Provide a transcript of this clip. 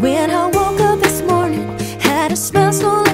When I woke up this morning, had a smile so